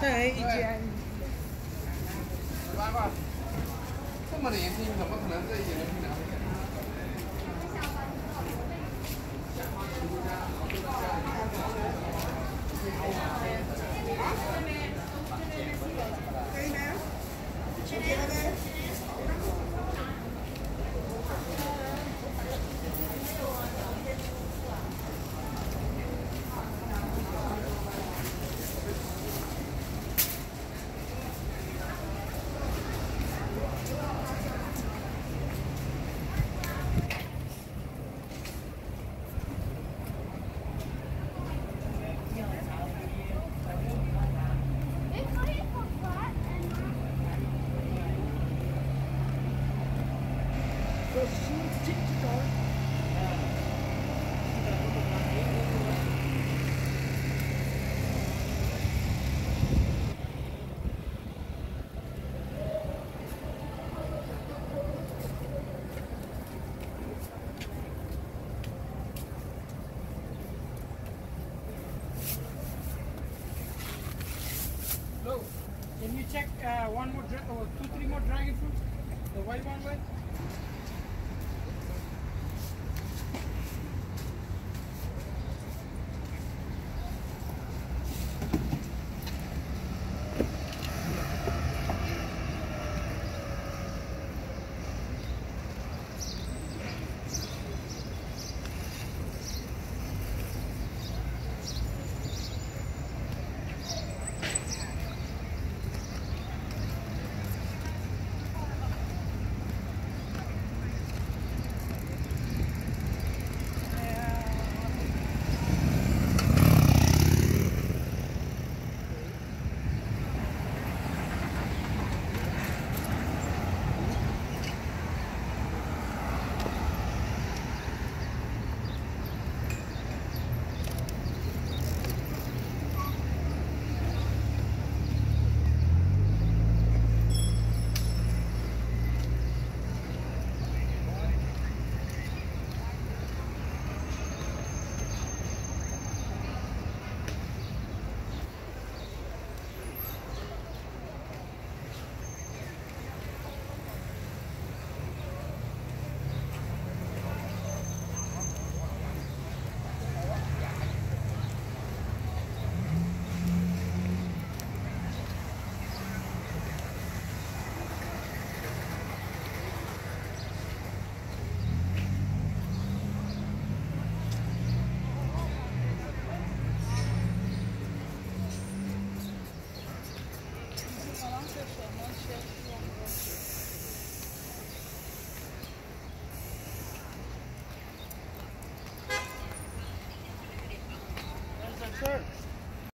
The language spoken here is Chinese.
这还一件，十八块。这么年轻，怎么可能这一点都不呢？Check uh, one more, dra- or two, three more dragon fruits? The white one, right?